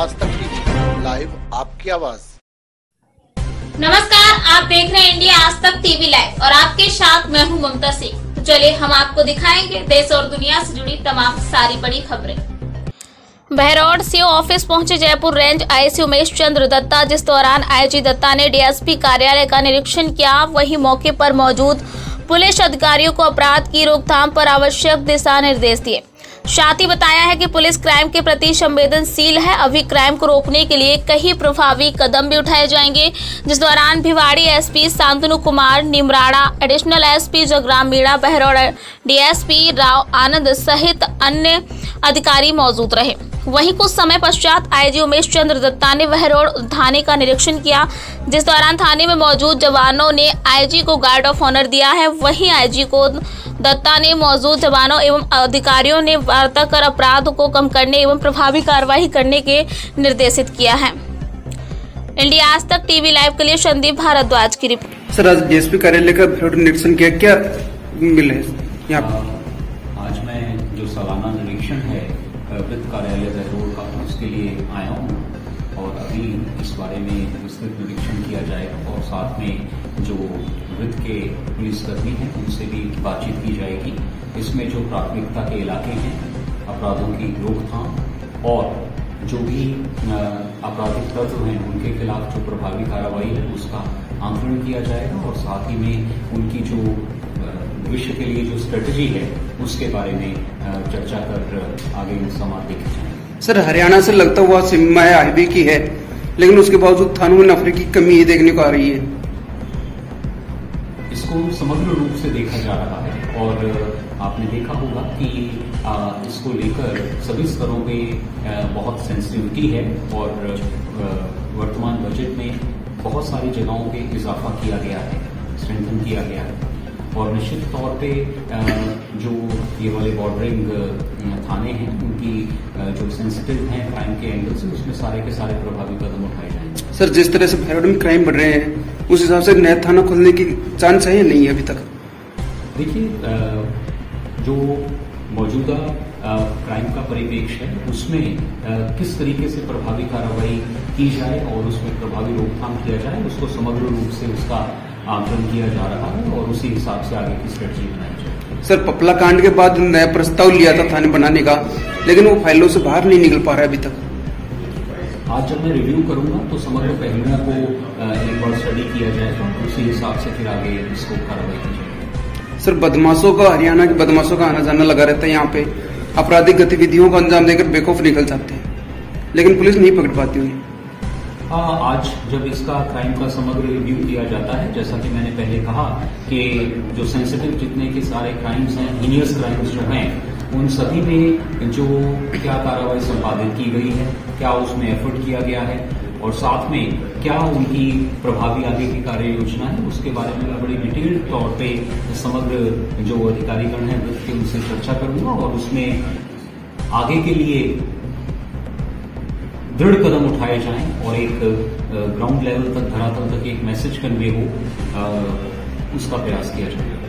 Live आपकी आवाज़। नमस्कार, आप देख रहे हैं इंडिया आज तक टीवी लाइव और आपके साथ मैं हूँ ममता सिंह। तो चलिए, हम आपको दिखाएँगे देश और दुनिया से जुड़ी तमाम सारी बड़ी खबरें। बहरौड सीओ ऑफ़िस पहुँचे जयपुर रेंज आईसी उमेश चंद्र दत्ता। जिस दौरान आईजी दत्ता ने डीएसपी कार्यालय का निरीक्षण किया, वहीं मौके पर मौजूद पुलिस अधिकारियों को अपराध की रोकथाम पर आवश्यक दिशा निर्देश दिए। ही बताया है कि पुलिस क्राइम के प्रति संवेदनशील है। अभी क्राइम को रोकने के लिए कई प्रभावी कदम भी उठाए जाएँगे। जिस दौरान Bhiwadi SP Shantanu Kumar, Neemrana additional SP Jagram Meena Behror DSP Rao Anand सहित अन्य अधिकारी मौजूद रहे। वहीं कुछ समय पश्चात आईजी उमेश चंद्र दत्ता ने वह रोड थाने का निरीक्षण किया। जिस दौरान थाने में मौजूद जवानों ने आईजी को गार्ड ऑफ़ ऑनर दिया है। वहीं आईजी को दत्ता ने मौजूद जवानों एवं अधिकारियों ने वार्ता कर अपराध को कम करने एवं प्रभावी कार्रवाई करने के निर्देशित किया है। इंडिया आज तक टीवी लाइव के लिए संदीप भारद्वाज की रिपोर्ट। सर आज डीएसपी कार्यालय का निरीक्षण किया क्या मिले यहाँ आज मैं जो सालाना निरीक्षण है वित्त कार्यालय जयपुर का उसके लिए आया हूँ। और अभी इस बारे में विस्तृत निरीक्षण किया जाएगा और साथ में जो वित्त के पुलिसकर्मी हैं, उनसे भी बातचीत की जाएगी। इसमें जो प्राथमिकता के इलाके हैं, अपराधों की रोकथाम और जो भी आपराधिक तत्व हैं, उनके खिलाफ जो प्रभावी कार्रवाई है, उसका आंकलन किया जाएगा और साथ ही में उनकी जो भविष्य के लिए जो स्ट्रेटजी है, उसके बारे में चर्चा कर आगे समाप्त देखी जाएगी। सर, हरियाणा से लगता हुआ सीमा है हाईवे की है, लेकिन उसके बावजूद थानों में नफरे की कमी ही देखने को आ रही है। इसको समग्र रूप से देखा जा रहा है। और आपने देखा होगा कि इसको लेकर सभी स्तरों पे बहुत सेंसिटिविटी है और वर्तमान बजट में बहुत सारी जगहों पे इजाफा किया गया है स्ट्रेंथन किया गया है। और निश्चित तौर पे जो ये वाले बॉर्डरिंग थाने हैं, उनकी जो सेंसिटिव हैं क्राइम के एंगल से, उसमें सारे के सारे प्रभावी कदम उठाए जाएँगे। सर, जिस तरह से क्राइम बढ़ रहे हैं उस हिसाब से नया थाना खोलने की चांस है या नहीं है अभी तक? देखिए जो मौजूदा क्राइम का परिपेक्ष है उसमें किस तरीके से प्रभावी कार्रवाई की जाए और उसमें प्रभावी रोकथाम किया जाए उसको समग्र रूप से उसका आकलन किया जा रहा है और उसी हिसाब से आगे की स्ट्रेटजी बनाई जाए। सर पपला कांड के बाद नया प्रस्ताव लिया था थाने बनाने का लेकिन वो फाइलों से बाहर नहीं निकल पा रहा है अभी तक। आज जब मैं रिव्यू करूँगा तो समग्र पहलुओं को एक बार स्टडी किया जाएगा उसी हिसाब से फिर आगे इसको कार्रवाई की जाएगी। सर बदमाशों का हरियाणा के बदमाशों का आना जाना लगा रहता है यहाँ पे। आपराधिक गतिविधियों को अंजाम देकर बेखौफ निकल जाते हैं। लेकिन पुलिस नहीं पकड़ पाती हुई। हाँ, आज जब इसका क्राइम का समग्र रिव्यू किया जाता है जैसा कि मैंने पहले कहा कि जो सेंसिटिव जितने के सारे क्राइम्स हैं हीनियस क्राइम्स जो हैं उन सभी में जो क्या कार्रवाई संपादित की गई है, क्या उसमें एफर्ट किया गया है, और साथ में क्या उनकी प्रभावी आगे की कार्य योजना है, उसके बारे में मैं बड़ी डिटेल्ड तौर पे समग्र जो अधिकारीगण है, वृत्त के उनसे चर्चा करूँगा और उसमें आगे के लिए दृढ़ कदम उठाए जाएँ और एक ग्राउंड लेवल तक, धरातल तक एक मैसेज कन्वे हो उसका प्रयास किया जाएगा